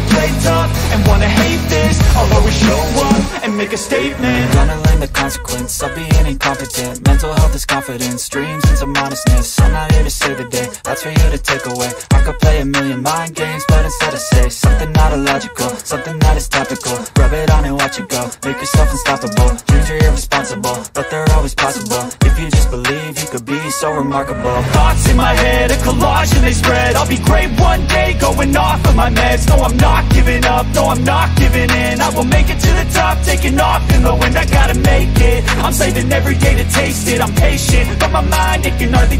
wanna play tough and wanna hate this I'll always show up and make a statement. I'm Gonna learn the consequence of being incompetent. Mental health is confidence, dreams and some honestness I'm not here to save the day, that's for you to take away. I could play a million mind games, but instead I say Something not illogical, something that is topical. Rub it on and watch it go, make yourself unstoppable. Dreams are irresponsible, but they're always possible. If you just believe, you could be so remarkable. Thoughts in my head, a collage and they spread. I'll be great one day, going off of my meds. No, I'm not giving up, no, I'm not giving in. I will make it to the top, taking off in the wind. I gotta make it, I'm saving every day to taste it. I'm patient, but my mind, it can hardly